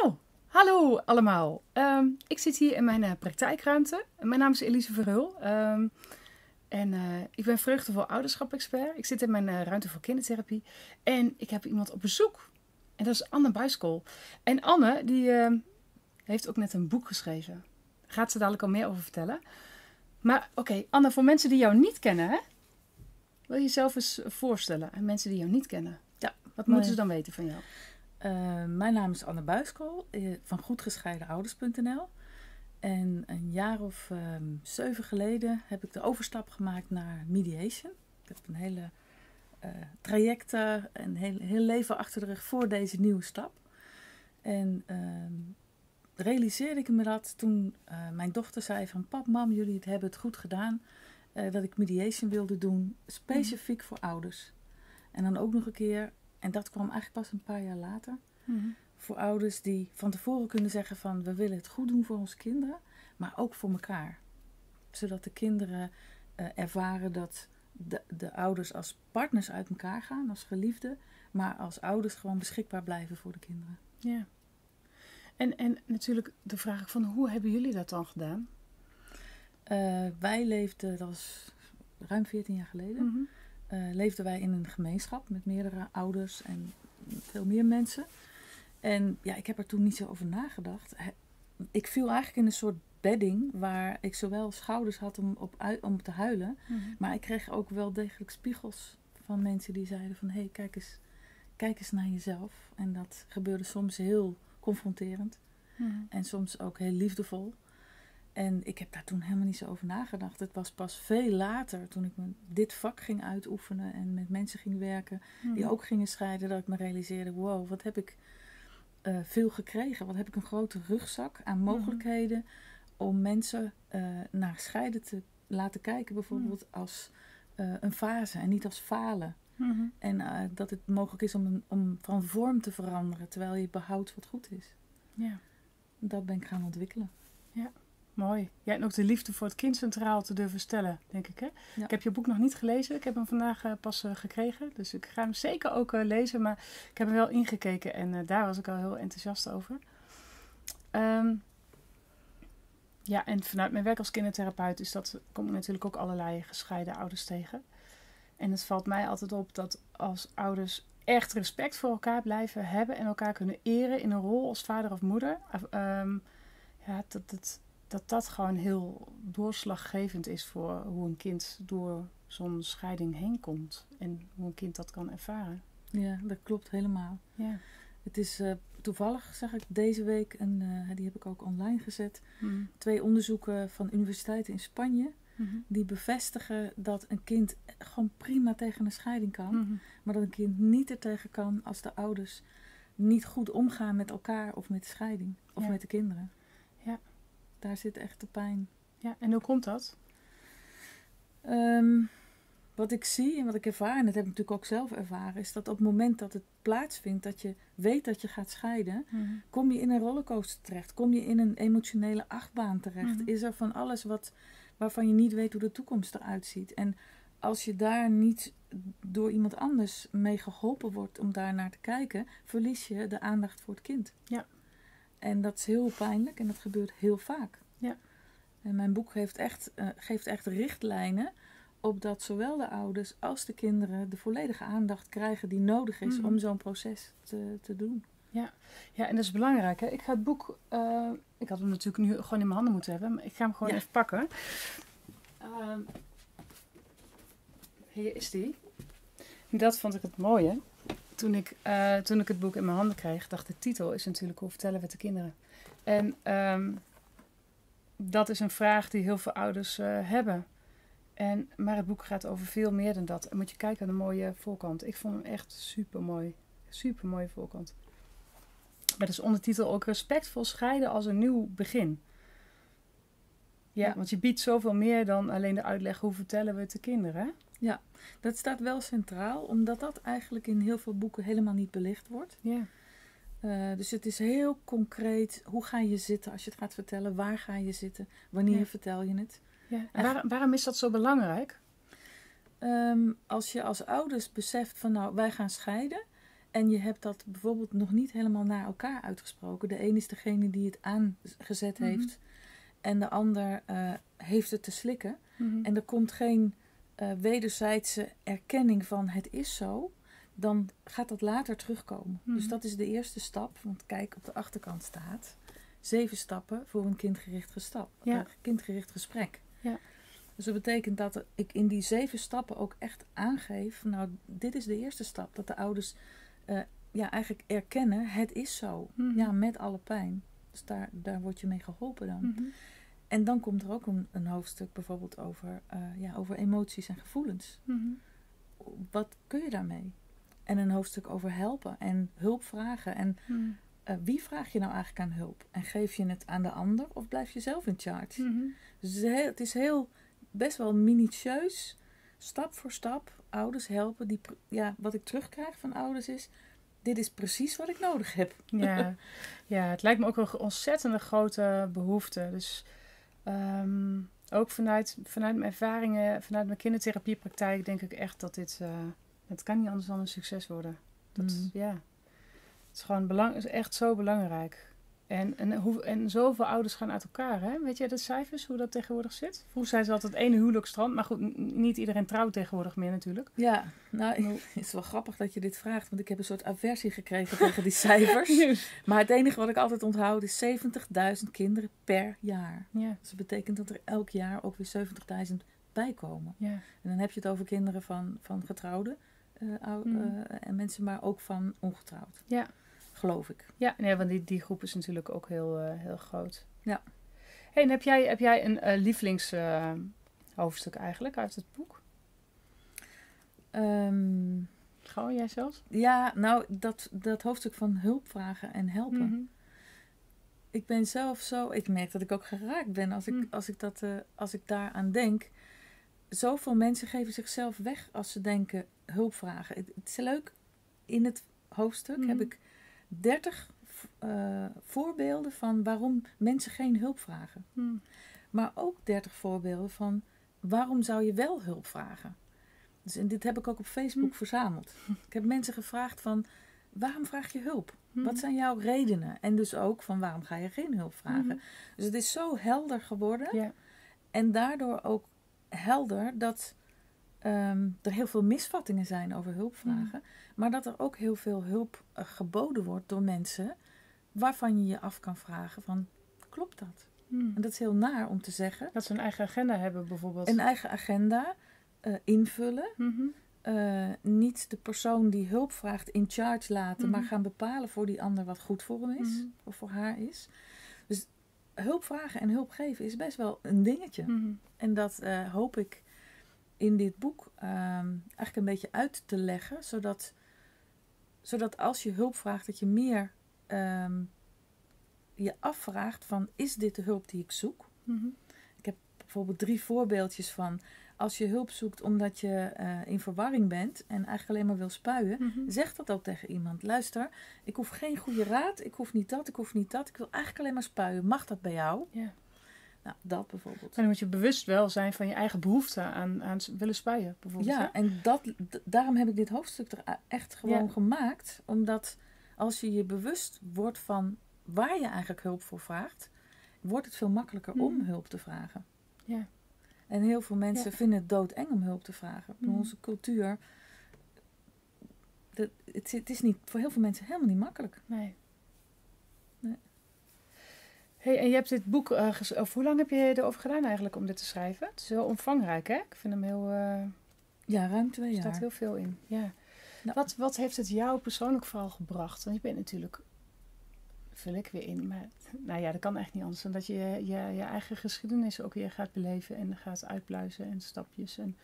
Nou, hallo allemaal. Ehm, ik zit hier in mijn eh, praktijkruimte. Mijn naam is Elise Verhul. Ehm, en eh, ik ben vreugdevol ouderschap-expert. Ik zit in mijn eh, ruimte voor kindertherapie. En ik heb iemand op bezoek. En dat is Anne Buiskool. En Anne, die ehm, heeft ook net een boek geschreven. Daar gaat ze dadelijk al meer over vertellen. Maar oké, Anne, voor mensen die jou niet kennen, hè? wil je jezelf eens voorstellen aan mensen die jou niet kennen? Ja. Wat moeten ze dan weten van jou? Uh, mijn naam is Anne Buiskool eh, van goedgescheidenouders.nl. En een jaar of um, zeven geleden heb ik de overstap gemaakt naar mediation. Ik heb een hele uh, traject, een heel, heel leven achter de rug voor deze nieuwe stap. En uh, realiseerde ik me dat toen mijn dochter zei van... Pap, mam, jullie hebben het goed gedaan. dat ik mediation wilde doen, specifiek mm. voor ouders. En dan ook nog een keer en dat kwam eigenlijk pas een paar jaar later. Mm-hmm. Voor ouders die van tevoren kunnen zeggen van we willen het goed doen voor onze kinderen, maar ook voor elkaar. Zodat de kinderen uh, ervaren dat de, de ouders als partners uit elkaar gaan, als geliefden, maar als ouders gewoon beschikbaar blijven voor de kinderen. Ja. En, en natuurlijk de vraag van hoe hebben jullie dat dan gedaan? Uh, wij leefden, dat was ruim 14 jaar geleden. Mm-hmm uh, leefden wij in een gemeenschap met meerdere ouders en veel meer mensen. En ja, ik heb er toen niet zo over nagedacht. Ik viel eigenlijk in een soort bedding waar ik zowel schouders had om, op, om te huilen, mm -hmm. maar ik kreeg ook wel degelijk spiegels van mensen die zeiden van hé, hey, kijk, eens, kijk eens naar jezelf. En dat gebeurde soms heel confronterend mm -hmm. en soms ook heel liefdevol. En ik heb daar toen helemaal niet zo over nagedacht. Het was pas veel later, toen ik dit vak ging uitoefenen en met mensen ging werken, Mhm. die ook gingen scheiden, dat ik me realiseerde: wow, wat heb ik uh, veel gekregen? Wat heb ik een grote rugzak aan mogelijkheden om mensen uh, naar scheiden te laten kijken, bijvoorbeeld als uh, een fase en niet als falen. Mhm. En dat het mogelijk is om, een, om van vorm te veranderen terwijl je behoudt wat goed is. Ja. Dat ben ik gaan ontwikkelen. Ja. Mooi. Ja, en ook de liefde voor het kind centraal te durven stellen, denk ik. Hè? Ja. Ik heb je boek nog niet gelezen. Ik heb hem vandaag uh, pas uh, gekregen. Dus ik ga hem zeker ook uh, lezen. Maar ik heb hem wel ingekeken en daar was ik al heel enthousiast over. Um, ja, en vanuit mijn werk als kindertherapeut is dat, kom ik natuurlijk ook allerlei gescheiden ouders tegen. En het valt mij altijd op dat als ouders echt respect voor elkaar blijven hebben en elkaar kunnen eren in een rol als vader of moeder, um, ja, dat het dat dat gewoon heel doorslaggevend is voor hoe een kind door zo'n scheiding heen komt. En hoe een kind dat kan ervaren. Ja, dat klopt helemaal. Ja. Het is uh, toevallig, zag ik deze week, en uh, die heb ik ook online gezet, mm. twee onderzoeken van universiteiten in Spanje. Mm -hmm. Die bevestigen dat een kind gewoon prima tegen een scheiding kan. Mm -hmm. Maar dat een kind niet er tegen kan als de ouders niet goed omgaan met elkaar of met de scheiding. Of ja. met de kinderen. Daar zit echt de pijn. Ja, en hoe komt dat? Um, wat ik zie en wat ik ervaar, en dat heb ik natuurlijk ook zelf ervaren, is dat op het moment dat het plaatsvindt, dat je weet dat je gaat scheiden, Mm -hmm. kom je in een rollercoaster terecht. Kom je in een emotionele achtbaan terecht. Mm -hmm. Is er van alles wat, waarvan je niet weet hoe de toekomst eruit ziet. En als je daar niet door iemand anders mee geholpen wordt om daar naar te kijken, verlies je de aandacht voor het kind. Ja. En dat is heel pijnlijk en dat gebeurt heel vaak. Ja. En mijn boek geeft echt, uh, geeft echt richtlijnen op dat zowel de ouders als de kinderen de volledige aandacht krijgen die nodig is Mhm. om zo'n proces te, te doen. Ja. ja, en dat is belangrijk. Hè? Ik ga het boek, uh, ik had hem natuurlijk nu gewoon in mijn handen moeten hebben, maar ik ga hem gewoon Ja. even pakken. Uh, hier is die. Dat vond ik het mooie. Toen ik, uh, toen ik het boek in mijn handen kreeg, dacht de titel is natuurlijk hoe vertellen we het de kinderen. En um, dat is een vraag die heel veel ouders uh, hebben. En, maar het boek gaat over veel meer dan dat. En moet je kijken naar de mooie voorkant. Ik vond hem echt super mooi. Super mooie voorkant. Met als ondertitel ook respectvol scheiden als een nieuw begin. Ja, ja, want je biedt zoveel meer dan alleen de uitleg hoe vertellen we het de kinderen. Ja, dat staat wel centraal, omdat dat eigenlijk in heel veel boeken helemaal niet belicht wordt. Ja. Uh, dus het is heel concreet. Hoe ga je zitten als je het gaat vertellen? Waar ga je zitten? Wanneer Ja. vertel je het? Ja. En waar, waarom is dat zo belangrijk? Um, als je als ouders beseft van nou, wij gaan scheiden. En je hebt dat bijvoorbeeld nog niet helemaal naar elkaar uitgesproken. De een is degene die het aangezet Mhm. heeft. En de ander eh, heeft het te slikken. Mhm. En er komt geen eh, wederzijdse erkenning van het is zo. Dan gaat dat later terugkomen. Mhm. Dus dat is de eerste stap. Want kijk, op de achterkant staat... Zeven stappen voor een kindgericht, gestap, Ja. eh, kindgericht gesprek. Ja. Dus dat betekent dat ik in die zeven stappen ook echt aangeef... Nou, dit is de eerste stap. Dat de ouders eh, ja, eigenlijk erkennen, het is zo. Mhm. Ja, met alle pijn. Dus daar, daar word je mee geholpen dan. Mhm. En dan komt er ook een, een hoofdstuk bijvoorbeeld over, eh, ja, over emoties en gevoelens. Mhm. Wat kun je daarmee? En een hoofdstuk over helpen en hulp vragen. En Mhm. eh, wie vraag je nou eigenlijk aan hulp? En geef je het aan de ander of blijf je zelf in charge? Mhm. Dus het is heel, het is heel best wel minutieus, stap voor stap, ouders helpen. Die, ja, wat ik terugkrijg van ouders is, dit is precies wat ik nodig heb. Ja. ja, het lijkt me ook een ontzettende grote behoefte. Dus ehm, ook vanuit, vanuit mijn ervaringen, vanuit mijn kindertherapiepraktijk, denk ik echt dat dit. eh, het kan niet anders dan een succes worden. Dat, Mhm. Ja. Het is gewoon belang, is echt zo belangrijk. En, en, hoe, en zoveel ouders gaan uit elkaar, hè? Weet jij de cijfers, hoe dat tegenwoordig zit? Vroeger zei ze altijd één huwelijksstrand. Maar goed, niet iedereen trouwt tegenwoordig meer natuurlijk. Ja, nou, het is wel grappig dat je dit vraagt, want ik heb een soort aversie gekregen tegen die cijfers. Maar het enige wat ik altijd onthoud is 70.000 kinderen per jaar. Ja, Dus dat betekent dat er elk jaar ook weer 70.000 bij komen. ja. En dan heb je het over kinderen van, van getrouwden eh, Mm. eh, en mensen, maar ook van ongetrouwd. Ja. Geloof ik. Ja, nee, want die, die groep is natuurlijk ook heel, eh, heel groot. Ja. Hey, en heb jij, heb jij een eh, lievelingshoofdstuk eigenlijk uit het boek? Ehm, Gewoon jij zelfs? ja, nou, dat, dat hoofdstuk van hulp vragen en helpen. Mhm. Ik ben zelf zo, ik merk dat ik ook geraakt ben als ik, Mm. als ik, dat, eh, als ik daaraan denk. Zoveel mensen geven zichzelf weg als ze denken hulp vragen. Het, het is leuk, in het hoofdstuk Mhm. heb ik 30 eh, voorbeelden van waarom mensen geen hulp vragen. Mhm. Maar ook 30 voorbeelden van waarom zou je wel hulp vragen. Dus, en dit heb ik ook op Facebook Mm. verzameld. Ik heb mensen gevraagd van waarom vraag je hulp? Mhm. Wat zijn jouw redenen? En dus ook van waarom ga je geen hulp vragen? Dus het is zo helder geworden. Ja. En daardoor ook helder dat ehm, er heel veel misvattingen zijn over hulpvragen. Maar dat er ook heel veel hulp eh, geboden wordt door mensen waarvan je je af kan vragen van klopt dat? Mhm. En dat is heel naar om te zeggen. Dat ze een eigen agenda hebben bijvoorbeeld. Een eigen agenda eh, invullen. Mhm. Eh, niet de persoon die hulp vraagt in charge laten, Mhm. maar gaan bepalen voor die ander wat goed voor hem is Mhm. of voor haar is. Dus hulp vragen en hulp geven is best wel een dingetje. Mhm. En dat hoop ik in dit boek ehm, eigenlijk een beetje uit te leggen, zodat, zodat als je hulp vraagt, dat je meer ehm, je afvraagt van is dit de hulp die ik zoek? Mhm. bijvoorbeeld drie voorbeeldjes van als je hulp zoekt omdat je eh, in verwarring bent en eigenlijk alleen maar wil spuien, Mhm. zeg dat ook tegen iemand. Luister, ik hoef geen goede raad, ik hoef niet dat, ik hoef niet dat, ik wil eigenlijk alleen maar spuien. Mag dat bij jou? Ja. Nou, dat bijvoorbeeld. En dan moet je bewust wel zijn van je eigen behoefte aan, aan willen spuien bijvoorbeeld. hè? Ja, en dat, daarom heb ik dit hoofdstuk er echt gewoon Ja. gemaakt, omdat als je je bewust wordt van waar je eigenlijk hulp voor vraagt, wordt het veel makkelijker om Mhm. hulp te vragen. Ja. En heel veel mensen Ja. vinden het doodeng om hulp te vragen. In Mhm. onze cultuur. Dat, het, het is niet, voor heel veel mensen helemaal niet makkelijk. Nee. Hey, en je hebt dit boek, eh, of hoe lang heb je erover gedaan eigenlijk om dit te schrijven? Het is heel omvangrijk, hè? Ik vind hem heel, eh, Ja, ruim twee er jaar. staat heel veel in. Ja. Ja. Wat, wat heeft het jou persoonlijk vooral gebracht? Want je bent natuurlijk, vul ik weer in, maar nou ja, dat kan echt niet anders dan dat je je, je eigen geschiedenis ook weer gaat beleven en gaat uitpluizen en stapjes. En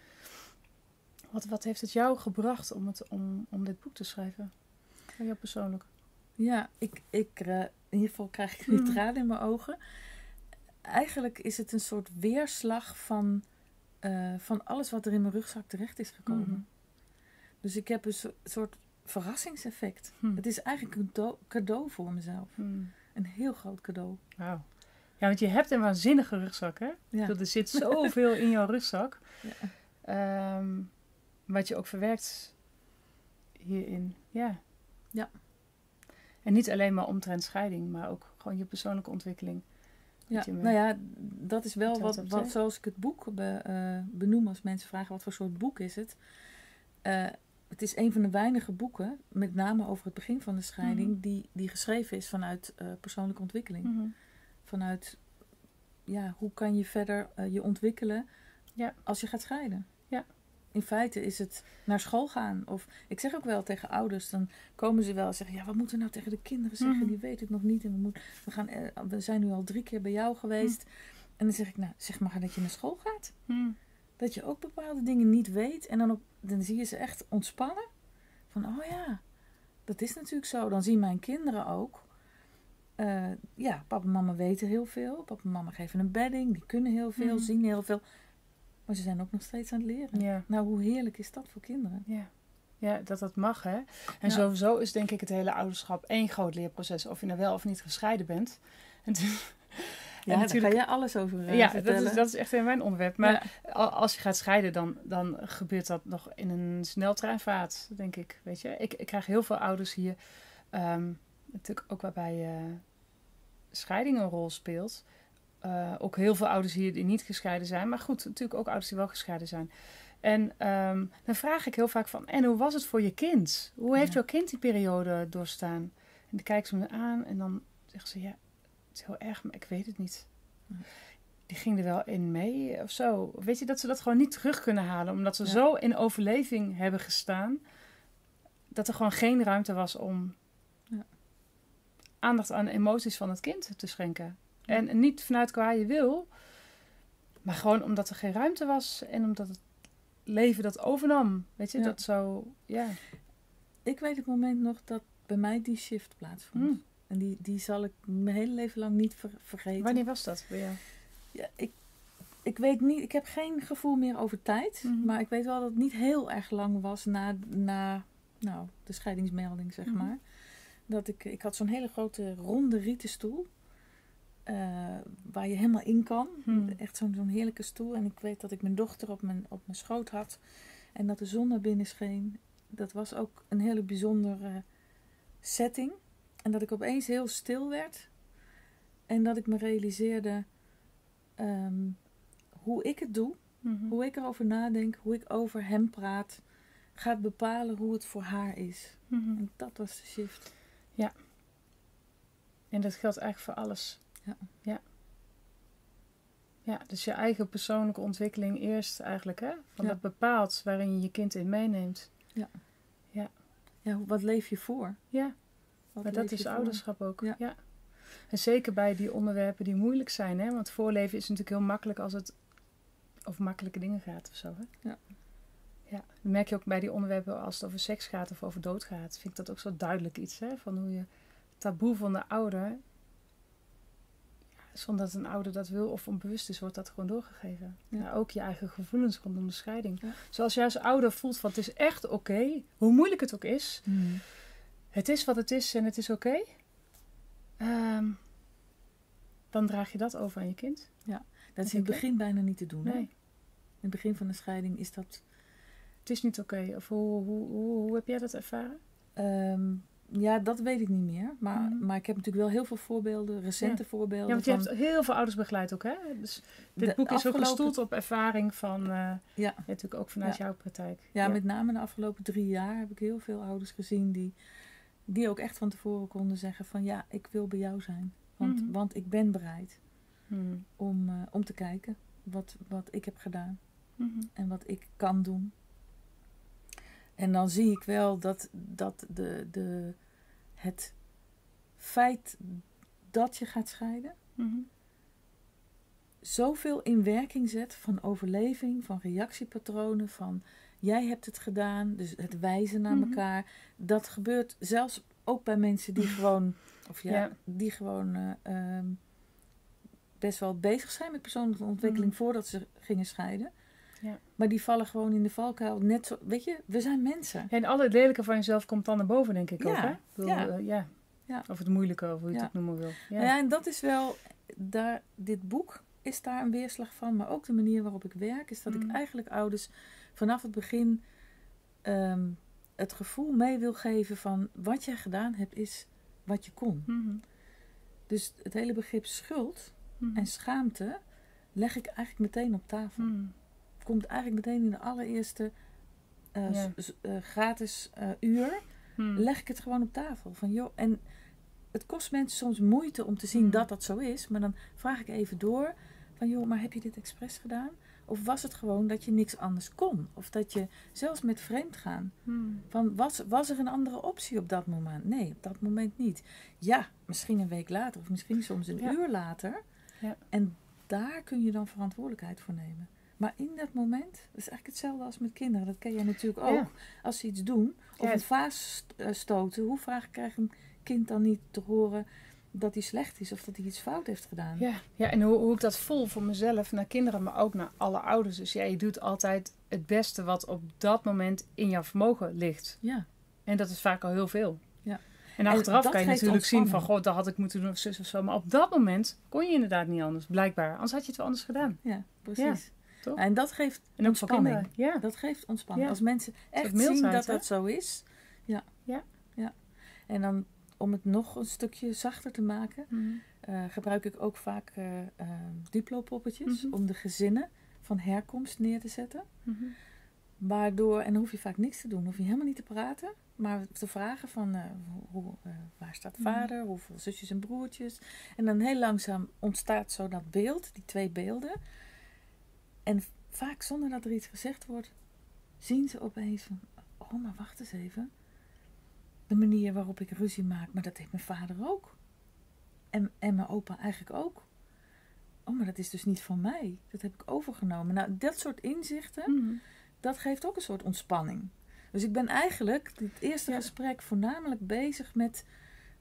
wat, wat heeft het jou gebracht om, het, om, om dit boek te schrijven? Voor jou persoonlijk? Ja, ik, ik, eh, in ieder geval krijg ik nu tranen in mijn ogen. Eigenlijk is het een soort weerslag van, eh, van alles wat er in mijn rugzak terecht is gekomen. Mhm. Dus ik heb een so- soort verrassingseffect. Hm. Het is eigenlijk een cadeau, voor mezelf. Hmm. Een heel groot cadeau. Ja, want je hebt een waanzinnige rugzak, hè? Ja. Dat er zit zoveel in jouw rugzak. Ja. Ehm, wat je ook verwerkt hierin. Ja. Ja. En niet alleen maar omtrent scheiding, maar ook gewoon je persoonlijke ontwikkeling. Ja, nou ja, dat is wel wat, wat zoals ik het boek be, eh, benoem als mensen vragen wat voor soort boek is het. Eh, het is een van de weinige boeken, met name over het begin van de scheiding, Mhm. die, die geschreven is vanuit eh, persoonlijke ontwikkeling. Mhm. Vanuit, ja, hoe kan je verder je ontwikkelen Ja. als je gaat scheiden? In feite is het naar school gaan. Of ik zeg ook wel tegen ouders, dan komen ze wel en zeggen: Ja, wat moeten we nou tegen de kinderen zeggen? Mhm. Die weten het nog niet. En we, moeten, we, gaan, eh, we zijn nu al drie keer bij jou geweest. Mhm. En dan zeg ik: Nou, zeg maar dat je naar school gaat. Mhm. Dat je ook bepaalde dingen niet weet. En dan, op, dan zie je ze echt ontspannen. Van: Oh ja, dat is natuurlijk zo. Dan zien mijn kinderen ook. eh, ja, papa en mama weten heel veel. Papa en mama geven een bedding. Die kunnen heel veel, zien heel veel. Maar ze zijn ook nog steeds aan het leren. Ja. Nou, hoe heerlijk is dat voor kinderen? Ja. ja, dat dat mag hè. En Ja. sowieso is denk ik het hele ouderschap één groot leerproces. Of je nou wel of niet gescheiden bent. En toen- Ja, en daar ga jij alles over eh, ja, dat is, dat is echt in mijn onderwerp. Maar Ja. als je gaat scheiden, dan, dan gebeurt dat nog in een sneltreinvaart, denk ik. Weet je? Ik, ik krijg heel veel ouders hier, ehm, natuurlijk ook waarbij eh, scheiding een rol speelt. Eh, ook heel veel ouders hier die niet gescheiden zijn. Maar goed, natuurlijk ook ouders die wel gescheiden zijn. En ehm, dan vraag ik heel vaak van, en hoe was het voor je kind? Hoe heeft Ja. jouw kind die periode doorstaan? En dan kijken ze me aan en dan zeggen ze, ja, het is heel erg, maar ik weet het niet. Ja. Die ging er wel in mee of zo. Weet je, dat ze dat gewoon niet terug kunnen halen. Omdat ze Ja. zo in overleving hebben gestaan. Dat er gewoon geen ruimte was om Ja. aandacht aan de emoties van het kind te schenken. En niet vanuit qua je wil. Maar gewoon omdat er geen ruimte was. En omdat het leven dat overnam. Weet je, Ja. dat zo, ja. Ik weet het moment nog dat bij mij die shift plaatsvond. Hmm. En die, die zal ik mijn hele leven lang niet ver- vergeten. Wanneer was dat bij jou? Ja, ik, ik weet niet, ik heb geen gevoel meer over tijd. Mhm. Maar ik weet wel dat het niet heel erg lang was na, na nou, de scheidingsmelding, zeg Mhm. maar. Dat ik, ik had zo'n hele grote ronde rieten stoel. Eh, waar je helemaal in kan. Mhm. Echt zo'n zo'n heerlijke stoel. En ik weet dat ik mijn dochter op mijn, op mijn schoot had. En dat de zon naar binnen scheen. Dat was ook een hele bijzondere setting. En dat ik opeens heel stil werd. En dat ik me realiseerde ehm, hoe ik het doe, Mhm. hoe ik erover nadenk, hoe ik over hem praat, gaat bepalen hoe het voor haar is. Mhm. En dat was de shift. En dat geldt eigenlijk voor alles. Ja. Ja. Ja, dus je eigen persoonlijke ontwikkeling eerst eigenlijk, hè? Van Ja. dat bepaalt waarin je je kind in meeneemt. Ja, hoe- wat leef je voor? Ja, Wat maar dat is voor? ouderschap ook. Ja. Ja. En zeker bij die onderwerpen die moeilijk zijn, hè? Want voorleven is natuurlijk heel makkelijk als het over makkelijke dingen gaat of zo, hè? Ja. Ja, dan merk je ook bij die onderwerpen als het over seks gaat of over dood gaat, vind ik dat ook zo duidelijk iets, hè? Van hoe je taboe van de ouder, ja, zonder dat een ouder dat wil of onbewust is, wordt dat gewoon doorgegeven. Ja. Ja. ook je eigen gevoelens rondom de scheiding. Ja. Zoals jij als ouder voelt van het is echt oké, hoe moeilijk het ook is, Mhm. het is wat het is en het is oké. Ehm, dan draag je dat over aan je kind. Dat is in het begin bijna niet te doen. Hè? Nee, In het begin van de scheiding is dat. het is niet oké. Of hoe, hoe, hoe, hoe heb jij dat ervaren? ehm, ja, dat weet ik niet meer. Maar, Mhm. maar ik heb natuurlijk wel heel veel voorbeelden, recente voorbeelden. Ja, want je van, hebt heel veel ouders begeleid ook, hè? Dus dit de boek is ook gestoeld op ervaring van, eh, Ja. natuurlijk ook vanuit Ja. jouw praktijk. Ja, met name de afgelopen drie jaar heb ik heel veel ouders gezien die, die ook echt van tevoren konden zeggen van ja, ik wil bij jou zijn. Want, Mhm. want ik ben bereid Hmm. om, eh, om te kijken wat, wat ik heb gedaan Mhm. en wat ik kan doen. En dan zie ik wel dat, dat de, de, het feit dat je gaat scheiden Mhm. zoveel in werking zet van overleving, van reactiepatronen, van jij hebt het gedaan, dus het wijzen naar Mhm. elkaar. Dat gebeurt zelfs ook bij mensen die gewoon, of ja, Ja. die gewoon eh, ehm, best wel bezig zijn met persoonlijke ontwikkeling Mhm. voordat ze gingen scheiden. Ja. Maar die vallen gewoon in de valkuil. Net zo, weet je, we zijn mensen. Ja, en al het lelijke van jezelf komt dan naar boven, denk ik ook, Ja, hè? Ik bedoel, ja. eh, ja. Ja. Of het moeilijke, of hoe je het ook noemen wil. Ja. Ja, en dat is wel, daar, dit boek is daar een weerslag van, maar ook de manier waarop ik werk, is dat ik eigenlijk ouders vanaf het begin ehm, het gevoel mee wil geven van wat jij gedaan hebt is wat je kon. Mhm. Dus het hele begrip schuld Mhm. en schaamte leg ik eigenlijk meteen op tafel. Mhm. Komt eigenlijk meteen in de allereerste eh, Ja. eh, gratis eh, uur. Mhm. Leg ik het gewoon op tafel. Van, joh, en het kost mensen soms moeite om te zien Mhm. dat dat zo is. Maar dan vraag ik even door. Van joh, maar heb je dit expres gedaan? Of was het gewoon dat je niks anders kon? Of dat je zelfs met vreemd gaan. Mhm. Van was, was er een andere optie op dat moment? Nee, op dat moment niet. Ja, misschien een week later of misschien soms een Ja. uur later. Ja. En daar kun je dan verantwoordelijkheid voor nemen. Maar in dat moment, dat is eigenlijk hetzelfde als met kinderen. Dat ken jij natuurlijk ook. Ja. Als ze iets doen of Ja. een vaas eh, stoten. Hoe vaak krijgt een kind dan niet te horen dat hij slecht is of dat hij iets fout heeft gedaan? Ja, ja en hoe, hoe ik dat voel voor mezelf, naar kinderen, maar ook naar alle ouders. Dus ja, je doet altijd het beste wat op dat moment in jouw vermogen ligt. Ja. En dat is vaak al heel veel. Ja. En achteraf kan je natuurlijk zien van, goh, dat had ik moeten doen of zus of zo. Maar op dat moment kon je inderdaad niet anders, blijkbaar. Anders had je het wel anders gedaan. Ja, precies. Toch? En dat geeft En ontspanning. Ja. Dat geeft ontspanning. Ja. Als mensen echt zien dat hè? dat zo is. Ja. Ja. ja. En dan om het nog een stukje zachter te maken, Mhm. eh, gebruik ik ook vaak eh, diplopoppetjes Mhm. om de gezinnen van herkomst neer te zetten. Mhm. Waardoor, en dan hoef je vaak niks te doen, hoef je helemaal niet te praten, maar te vragen van hoe, waar staat vader, hoeveel zusjes en broertjes. En dan heel langzaam ontstaat zo dat beeld, die twee beelden. En vaak zonder dat er iets gezegd wordt, zien ze opeens van, oh maar wacht eens even. De manier waarop ik ruzie maak, maar dat heeft mijn vader ook. En, en mijn opa eigenlijk ook. Oh, maar dat is dus niet van mij. Dat heb ik overgenomen. Nou, dat soort inzichten, Mhm. dat geeft ook een soort ontspanning. Dus ik ben eigenlijk dit eerste Ja. gesprek voornamelijk bezig met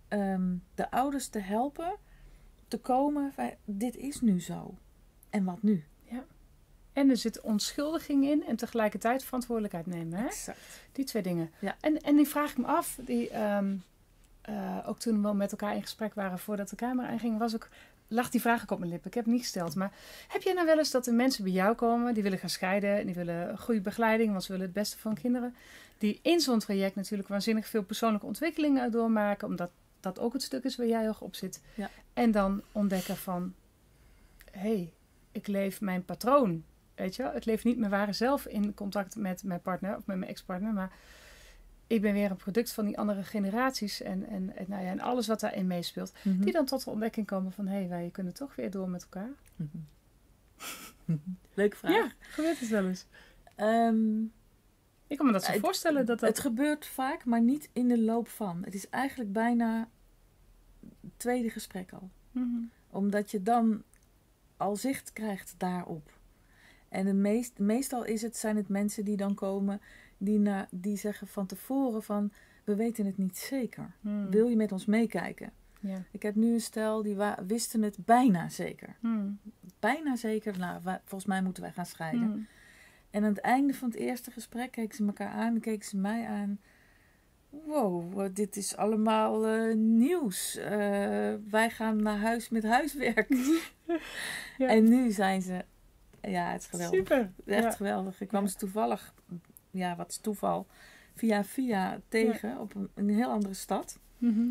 ehm, de ouders te helpen te komen dit is nu zo. En wat nu? En er zit onschuldiging in en tegelijkertijd verantwoordelijkheid nemen. Hè? Exact. Die twee dingen. Ja. En, en die vraag ik me af, die, ehm, eh, ook toen we met elkaar in gesprek waren voordat de camera inging, was ook, lag die vraag ook op mijn lippen. Ik heb het niet gesteld. Maar heb jij nou wel eens dat er mensen bij jou komen, die willen gaan scheiden, en die willen goede begeleiding, want ze willen het beste van kinderen, die in zo'n traject natuurlijk waanzinnig veel persoonlijke ontwikkelingen doormaken, omdat dat ook het stuk is waar jij heel op zit. Ja. En dan ontdekken van, hé, hey, ik leef mijn patroon. Weet je wel, ik leef niet mijn ware zelf in contact met mijn partner of met mijn ex-partner, maar ik ben weer een product van die andere generaties en, en, en, nou ja, en alles wat daarin meespeelt. Mhm. Die dan tot de ontdekking komen van, hé, hey, wij kunnen toch weer door met elkaar. Mhm. Leuke vraag. Ja, gebeurt het wel eens. Ehm, Ik kan me dat zo Het- voorstellen dat dat... Het gebeurt vaak, maar niet in de loop van. Het is eigenlijk bijna het tweede gesprek al. Mhm. Omdat je dan al zicht krijgt daarop. En de meest, meestal is het, zijn het mensen die dan komen die, na, die zeggen van tevoren van we weten het niet zeker. Mhm. Wil je met ons meekijken? Ja. Ik heb nu een stel die wisten het bijna zeker. Mhm. Bijna zeker, nou volgens mij moeten wij gaan scheiden. Mhm. En aan het einde van het eerste gesprek keken ze elkaar aan en keken ze mij aan. Wow, dit is allemaal eh, nieuws. Eh, wij gaan naar huis met huiswerk. Ja. En nu zijn ze. Ja, het is geweldig. Super. Echt Ja. geweldig. Ik kwam Ja. ze toevallig, ja, wat is toeval, via via tegen op een, een heel andere stad. Mhm.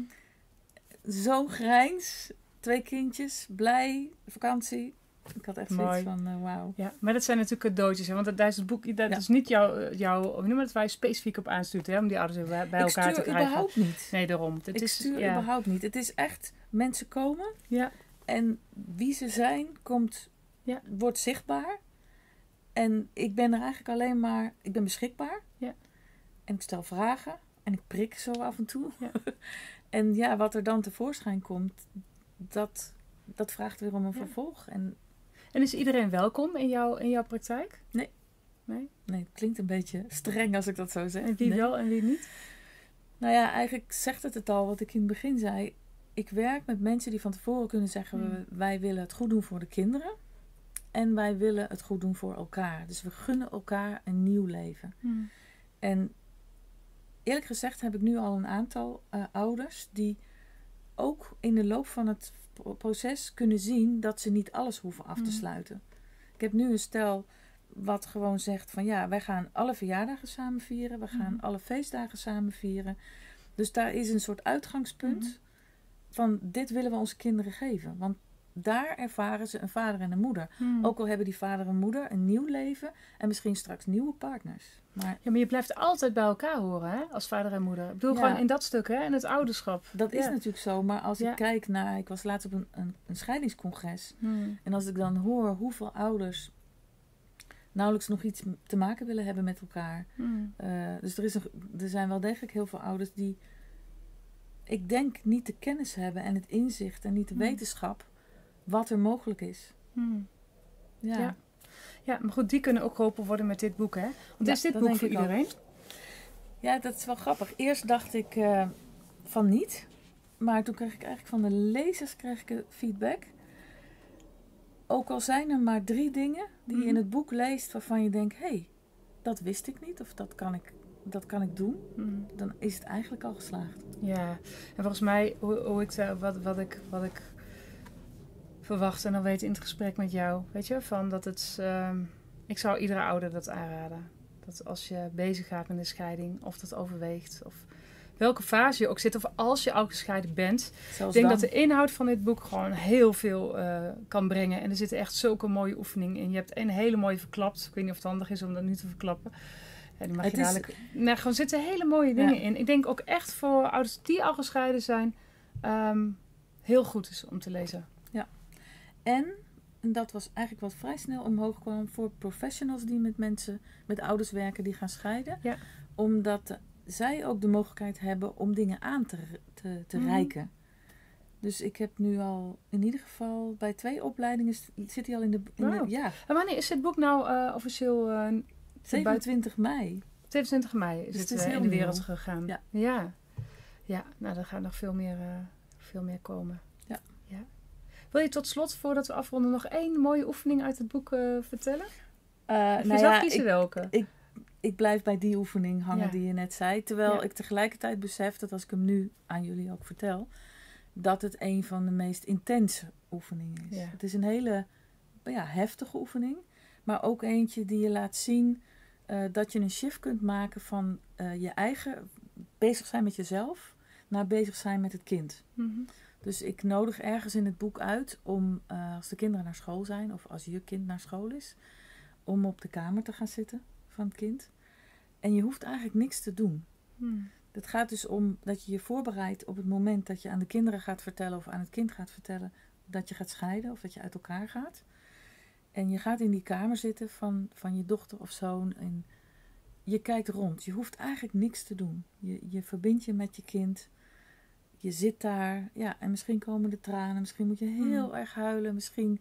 Zo grijns, twee kindjes, blij, vakantie. Ik had echt zoiets Mooi. van, eh, wauw. Ja, maar dat zijn natuurlijk cadeautjes. Hè? Want dat, tijdens het boek, dat Ja. is niet jouw, jouw, we het, waar je specifiek op aanstuurt. Hè? Om die ouders bij bij Ik elkaar te stuur krijgen. überhaupt niet. Nee, daarom. Het ik is, stuur ja. überhaupt niet. Het is echt, mensen komen Ja. en wie ze zijn, komt, Ja. wordt zichtbaar. En ik ben er eigenlijk alleen maar, ik ben beschikbaar. Ja. En ik stel vragen en ik prik zo af en toe. Ja. en ja, wat er dan tevoorschijn komt, dat, dat vraagt weer om een Ja. vervolg. En En is iedereen welkom in, jouw in jouw praktijk? Nee. Nee? nee, het klinkt een beetje streng als ik dat zo zeg. En wie Nee. wel en wie niet? Nou ja, eigenlijk zegt het het al wat ik in het begin zei. Ik werk met mensen die van tevoren kunnen zeggen: Hmm. wij willen het goed doen voor de kinderen. En wij willen het goed doen voor elkaar. Dus we gunnen elkaar een nieuw leven. En eerlijk gezegd heb ik nu al een aantal eh, ouders die ook in de loop van het pro- proces kunnen zien dat ze niet alles hoeven af te Hmm. sluiten. Ik heb nu een stel wat gewoon zegt van ja, wij gaan alle verjaardagen samen vieren. We gaan Mhm. alle feestdagen samen vieren. Dus daar is een soort uitgangspunt van dit willen we onze kinderen geven. Want daar ervaren ze een vader en een moeder. Hmm. Ook al hebben die vader en moeder een nieuw leven en misschien straks nieuwe partners. Maar Ja, maar je blijft altijd bij elkaar horen, hè? Als vader en moeder. Ik bedoel, Ja. gewoon in dat stuk, hè? In het ouderschap. dat is natuurlijk zo. Maar als Ja. ik kijk naar, ik was laatst op een, een, een scheidingscongres. Hmm. En als ik dan hoor hoeveel ouders nauwelijks nog iets te maken willen hebben met elkaar. Hmm. Eh, dus er, is een, er zijn wel degelijk heel veel ouders die, ik denk, niet de kennis hebben en het inzicht en niet de wetenschap wat er mogelijk is. Hmm. Ja, Ja. Ja, maar goed, die kunnen ook geholpen worden met dit boek, hè? Want Ja, is dit boek voor iedereen? Ja, dat is wel grappig. Eerst dacht ik eh, van niet. Maar toen kreeg ik eigenlijk van de lezers kreeg ik feedback. Ook al zijn er maar drie dingen die je in Mhm. het boek leest waarvan je denkt... hé, hey, dat wist ik niet of dat kan ik, dat kan ik doen. Hmm. Dan is het eigenlijk al geslaagd. Ja, en volgens mij, hoe, hoe ik, wat, wat, ik, wat ik verwacht en dan weet in het gesprek met jou, weet je, van dat het, ehm, ik zou iedere ouder dat aanraden. Dat als je bezig gaat met een scheiding, of dat overweegt, of welke fase je ook zit, of als je al gescheiden bent. Zelfs Ik denk dan. dat de inhoud van dit boek gewoon heel veel eh, kan brengen. En er zitten echt zulke mooie oefeningen in. Je hebt een hele mooie verklapt. Ik weet niet of het handig is om dat nu te verklappen. Ja, die mag Het je is- dadelijk... Nee, gewoon zitten hele mooie dingen Ja. in. Ik denk ook echt voor ouders die al gescheiden zijn... ehm, heel goed is om te lezen. En, en dat was eigenlijk wat vrij snel omhoog kwam voor professionals die met mensen, met ouders werken die gaan scheiden. Ja. Omdat zij ook de mogelijkheid hebben om dingen aan te, te, te Mhm. reiken. Dus ik heb nu al in ieder geval bij twee opleidingen zit hij al in de, in de- ja, En wanneer is dit boek nou eh, officieel... eh 27 mei. 27 mei is Dus het het is eh, heel in de wereld gegaan. Ja. ja. Ja, nou, er gaat nog veel meer, veel meer komen. Wil je tot slot, voordat we afronden, nog één mooie oefening uit het boek eh, vertellen? Je nou zelf ja, kiezen ik, welke? ik blijf bij die oefening hangen Ja. die je net zei. Terwijl Ja. ik tegelijkertijd besef dat als ik hem nu aan jullie ook vertel, dat het een van de meest intense oefeningen is. Het is een hele ja, heftige oefening, maar ook eentje die je laat zien eh, dat je een shift kunt maken van je eigen bezig zijn met jezelf naar bezig zijn met het kind. Mhm. Dus ik nodig ergens in het boek uit om, eh, als de kinderen naar school zijn of als je kind naar school is, om op de kamer te gaan zitten van het kind. En je hoeft eigenlijk niks te doen. Hmm. Het gaat dus om dat je je voorbereidt op het moment dat je aan de kinderen gaat vertellen of aan het kind gaat vertellen dat je gaat scheiden of dat je uit elkaar gaat. En je gaat in die kamer zitten van, van je dochter of zoon en je kijkt rond. Je hoeft eigenlijk niks te doen. Je, je verbindt je met je kind. Je zit daar. Ja, en misschien komen de tranen. Misschien moet je heel Hmm. erg huilen. Misschien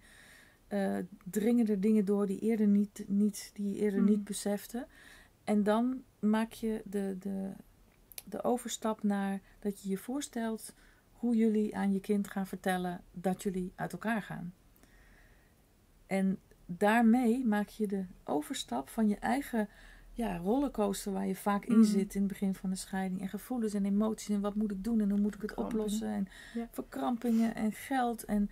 eh, dringen er dingen door die, eerder niet, niet, die je eerder Hmm. niet besefte. En dan maak je de, de, de overstap naar dat je je voorstelt hoe jullie aan je kind gaan vertellen dat jullie uit elkaar gaan. En daarmee maak je de overstap van je eigen ja, rollercoaster waar je vaak in Mm. zit in het begin van de scheiding. En gevoelens en emoties en wat moet ik doen en hoe moet ik het oplossen. En Ja. verkrampingen en geld. En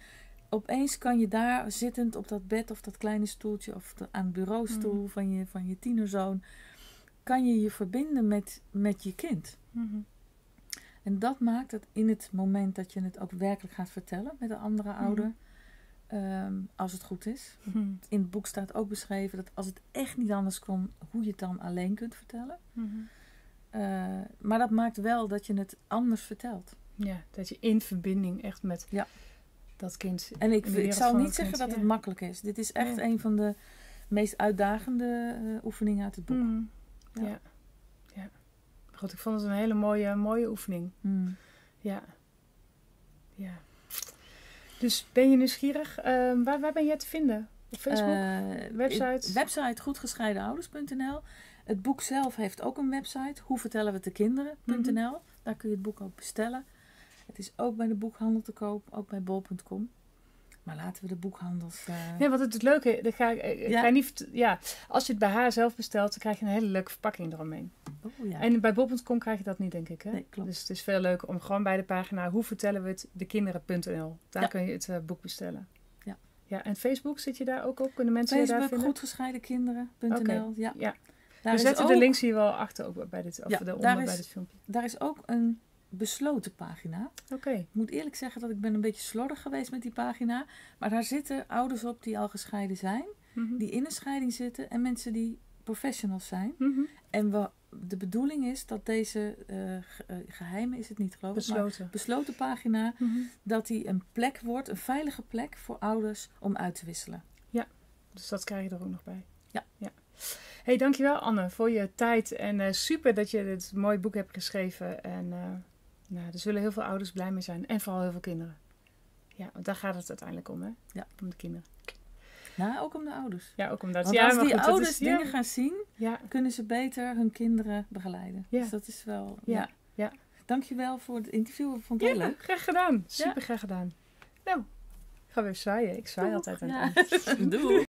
opeens kan je daar zittend op dat bed of dat kleine stoeltje of de- aan het bureaustoel Mm. van, je, van je tienerzoon, kan je je verbinden met, met je kind. Mhm. En dat maakt dat in het moment dat je het ook werkelijk gaat vertellen met een andere Mhm. ouder, ehm, als het goed is. Mhm. In het boek staat ook beschreven dat als het echt niet anders kon, hoe je het dan alleen kunt vertellen. Mhm. Eh, maar dat maakt wel dat je het anders vertelt. Ja, dat je in verbinding echt met Ja. dat kind. En ik, ik zal niet zeggen kind, dat ja. het makkelijk is. Dit is echt Ja. een van de meest uitdagende eh, oefeningen uit het boek. Mhm. Ja. Ja. Goed, ik vond het een hele mooie, mooie oefening. Mm. Ja. Ja. Dus ben je nieuwsgierig? Ehm, waar, waar ben jij te vinden? Op Facebook? Eh, website? it- Website goedgescheidenouders.nl. Het boek zelf heeft ook een website. Hoe vertellen we het de kinderen.nl. Mhm. Daar kun je het boek ook bestellen. Het is ook bij de boekhandel te koop. Ook bij bol.com. Maar laten we de boekhandels... eh, Ja, wat het leuke dat ga ik, ik Ja. ga niet, ja, als je het bij haar zelf bestelt, dan krijg je een hele leuke verpakking eromheen. oh, ja. En bij bol.com krijg je dat niet, denk ik. Hè? Nee, klopt. Dus het is veel leuker om gewoon bij de pagina hoe vertellen we het de kinderen.nl. Daar Ja. kun je het eh, boek bestellen. Ja. Ja, en Facebook zit je daar ook op? Kunnen mensen je daar Facebook vinden? goedgescheidenkinderen.nl. Oké. Ja. Ja. Daar We zetten de ook- links hier wel achter ook bij dit, of Ja, eronder daar bij dit filmpje. Daar is ook een besloten pagina. Oké. Ik moet eerlijk zeggen dat ik ben een beetje slordig geweest met die pagina. Maar daar zitten ouders op die al gescheiden zijn. Mhm. Die in een scheiding zitten. En mensen die professionals zijn. Mhm. En we, de bedoeling is dat deze eh, ge- eh, geheime is het niet geloof ik. Besloten. besloten pagina. Mhm. Dat die een plek wordt. Een veilige plek voor ouders om uit te wisselen. Dus dat krijg je er ook nog bij. Ja. ja. hey, dankjewel Anne voor je tijd. En eh, super dat je dit mooie boek hebt geschreven. En eh, nou, er zullen heel veel ouders blij mee zijn. En vooral heel veel kinderen. Ja, want daar gaat het uiteindelijk om, hè? Ja. Om de kinderen. Nou, ook om de ouders. Ja, ook omdat... Want ja, als maar die goed, dat ouders is- ja, dingen gaan zien, Ja, kunnen ze beter hun kinderen begeleiden. Ja. Dus dat is wel... Ja, Ja. Dankjewel voor het interview. Ik vond het heel ja leuk. graag gedaan. Super graag gedaan. Nou, ik ga weer zwaaien. Ik zwaai Doeg, altijd aan het. Doei.